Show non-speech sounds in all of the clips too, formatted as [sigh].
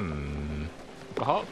嗯不好。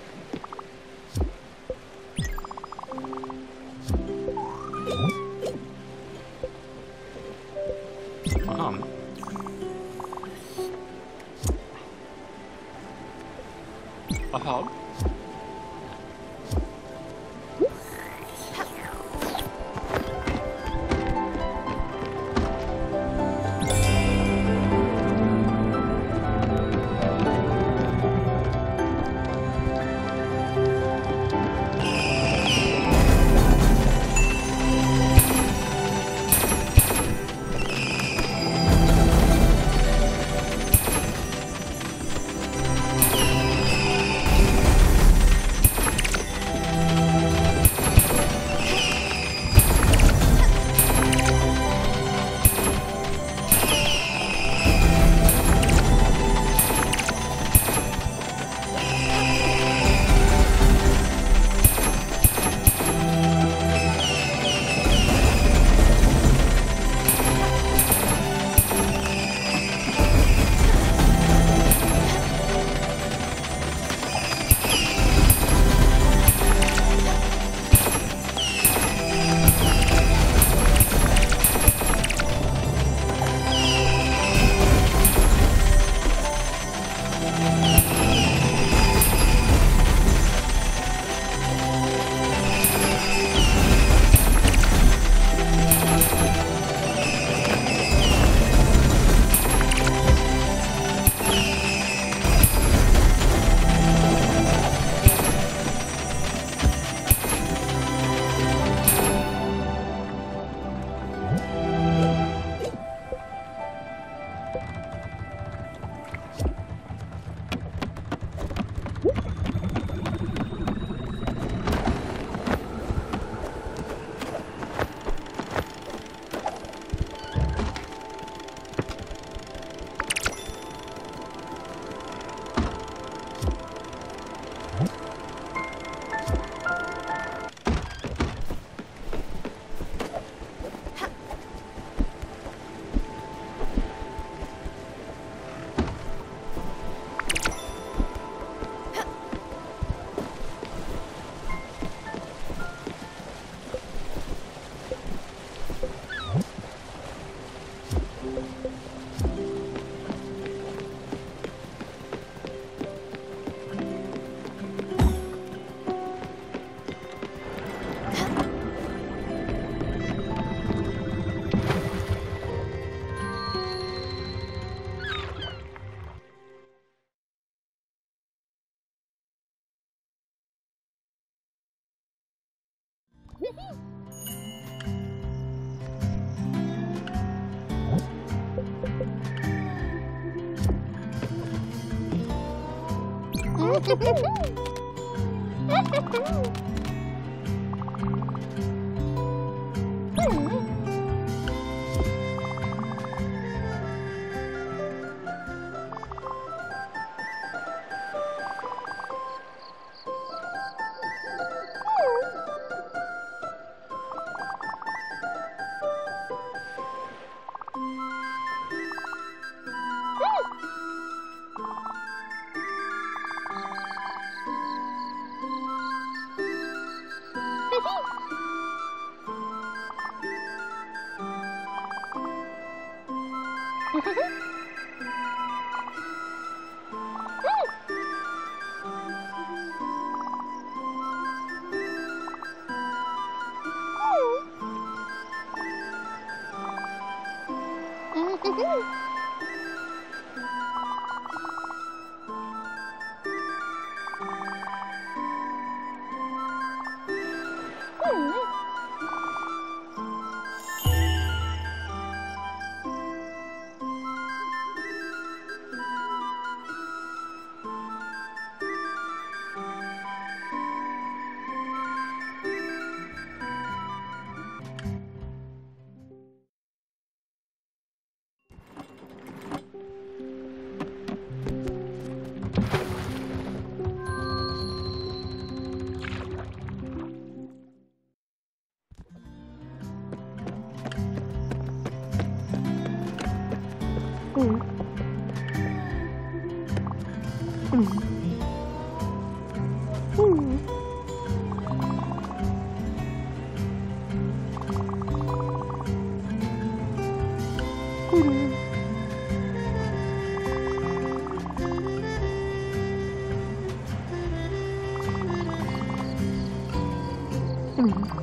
Woohoo! [laughs] [laughs] 嗯。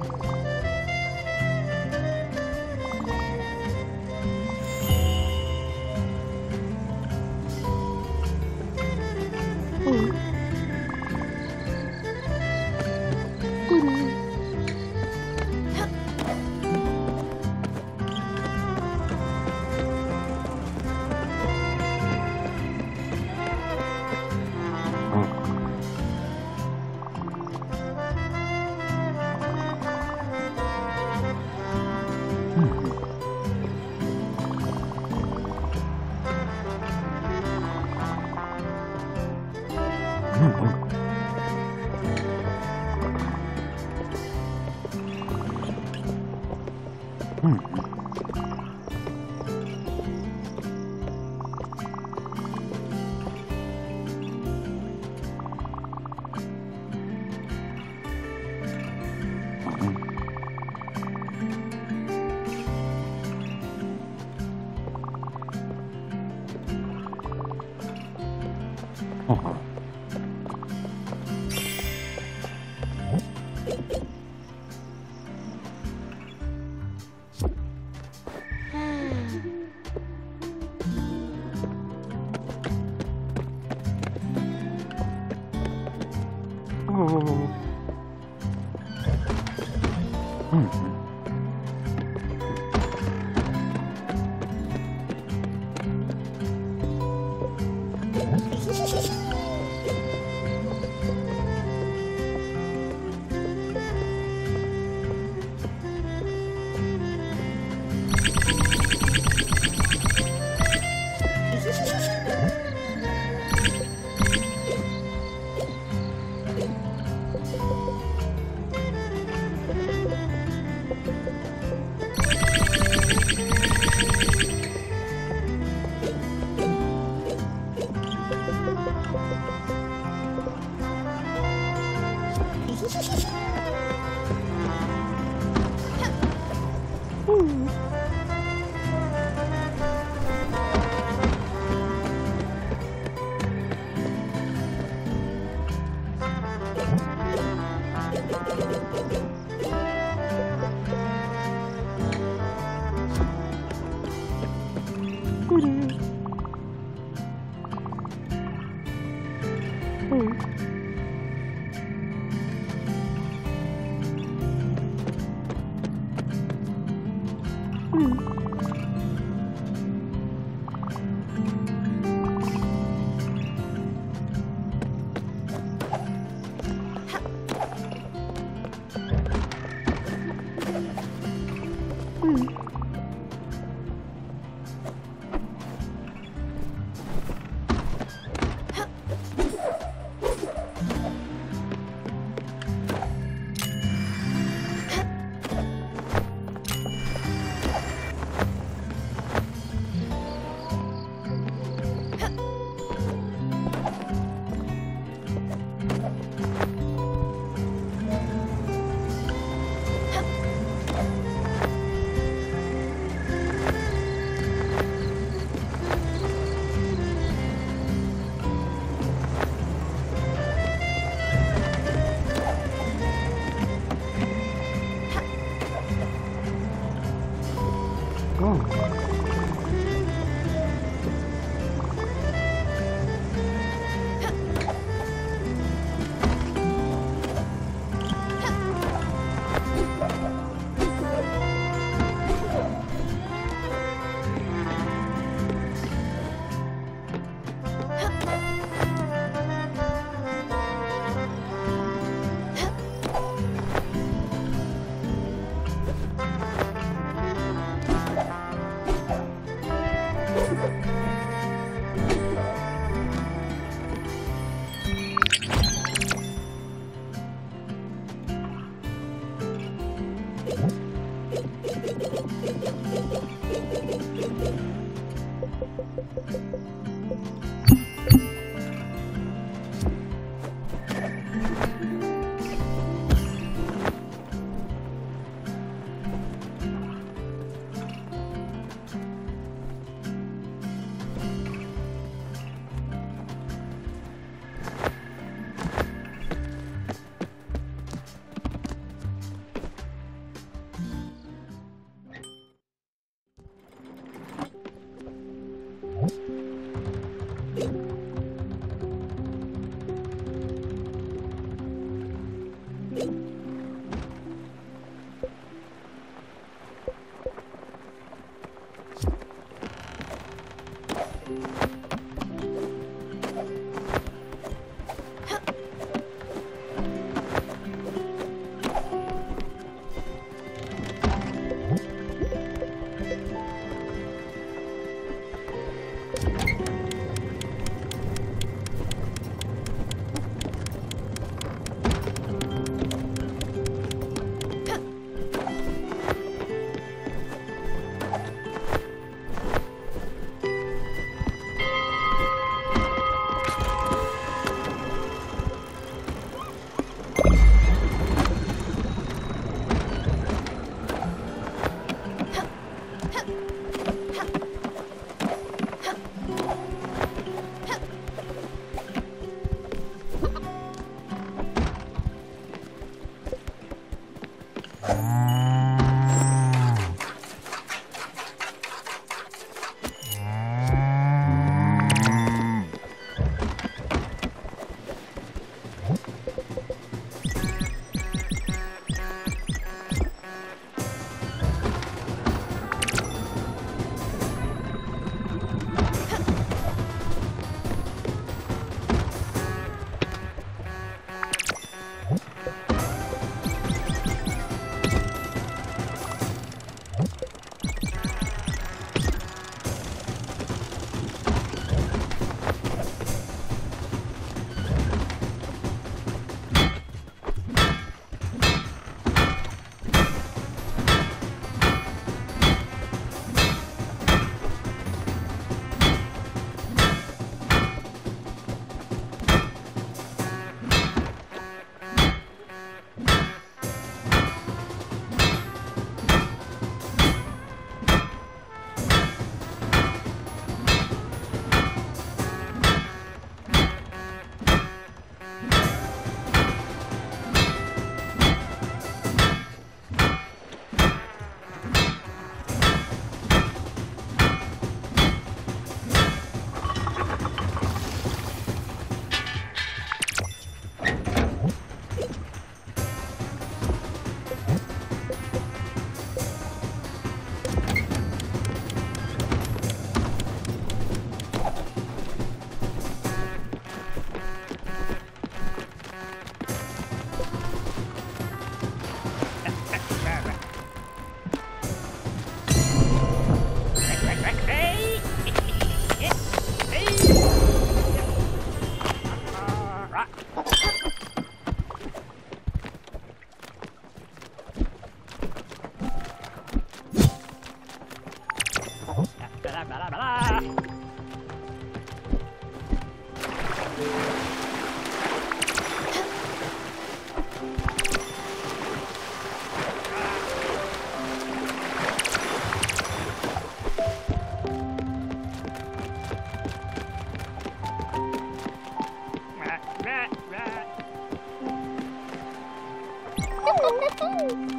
Woo!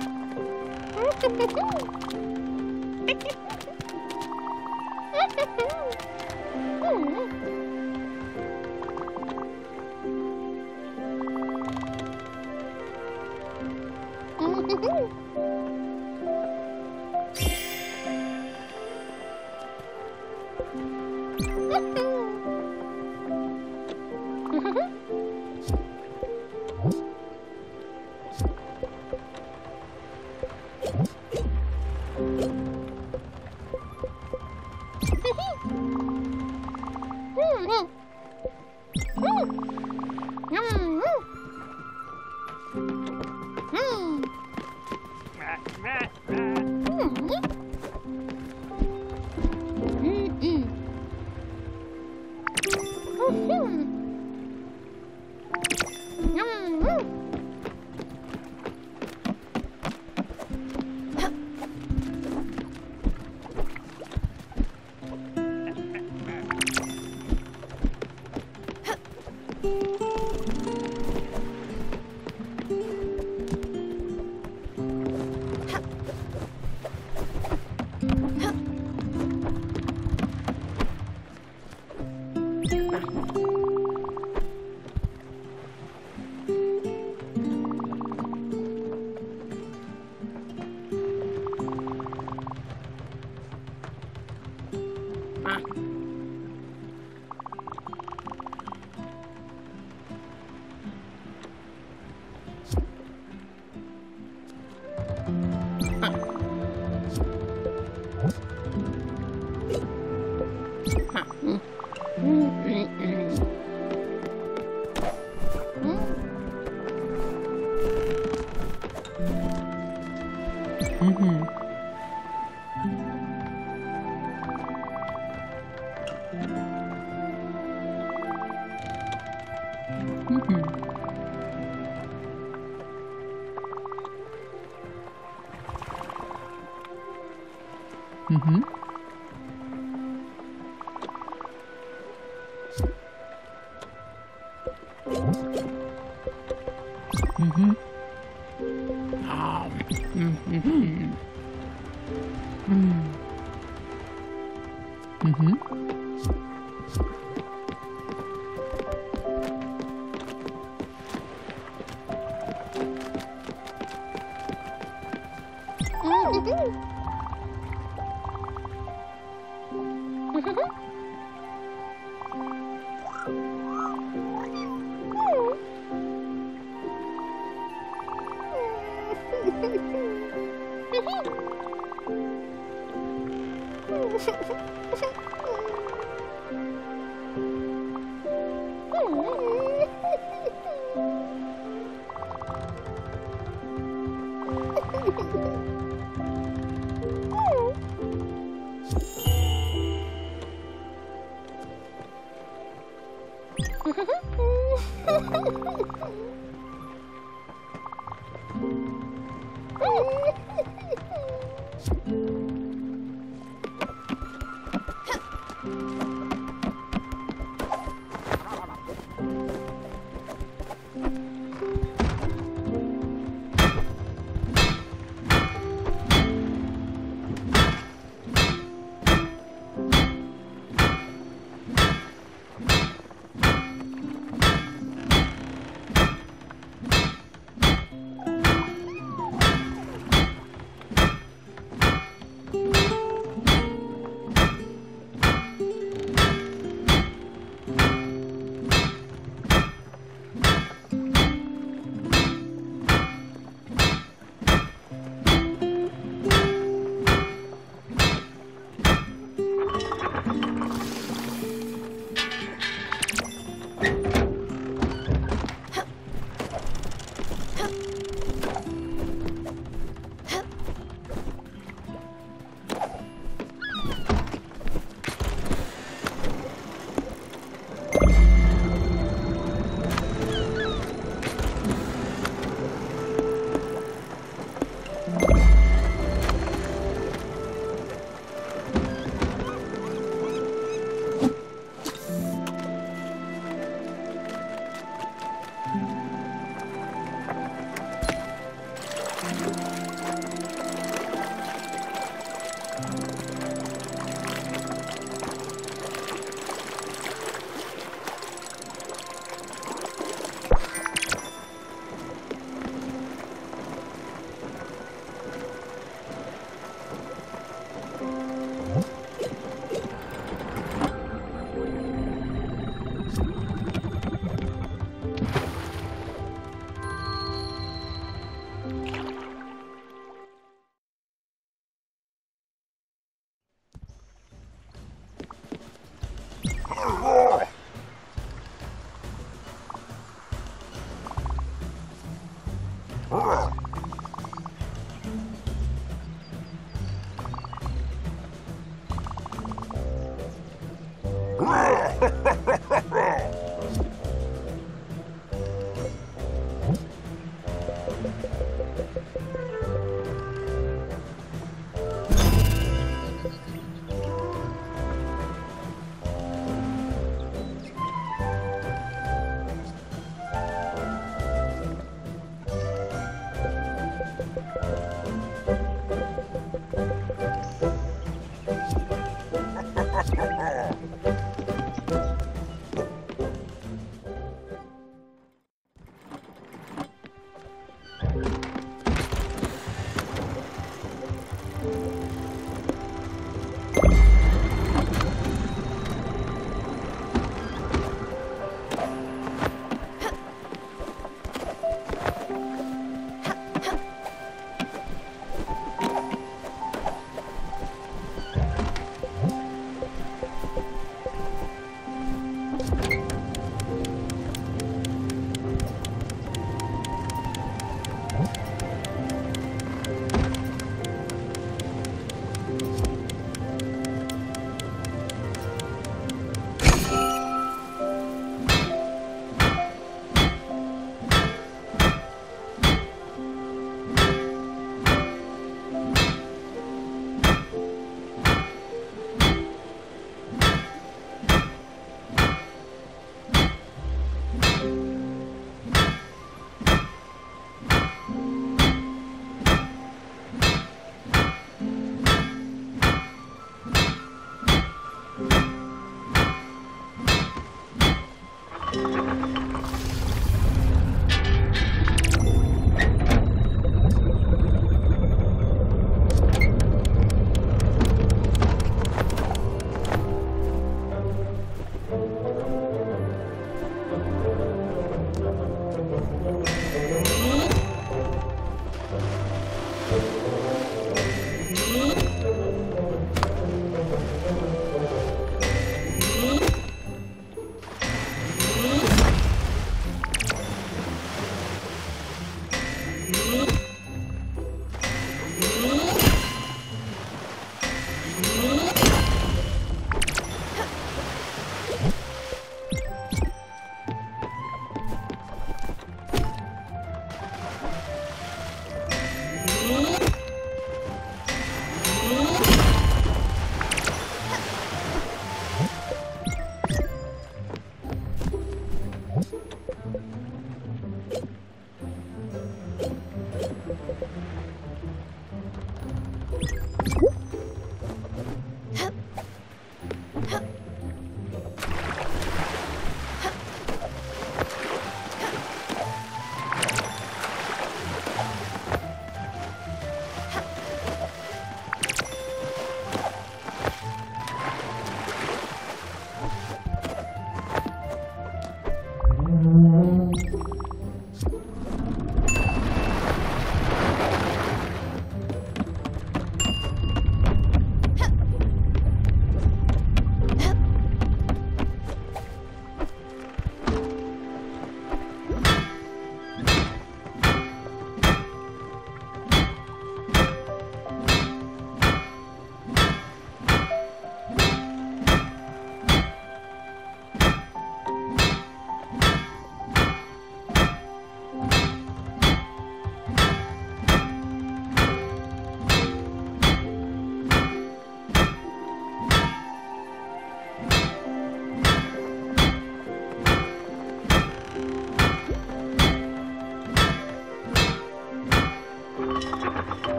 Oh, [laughs] [laughs]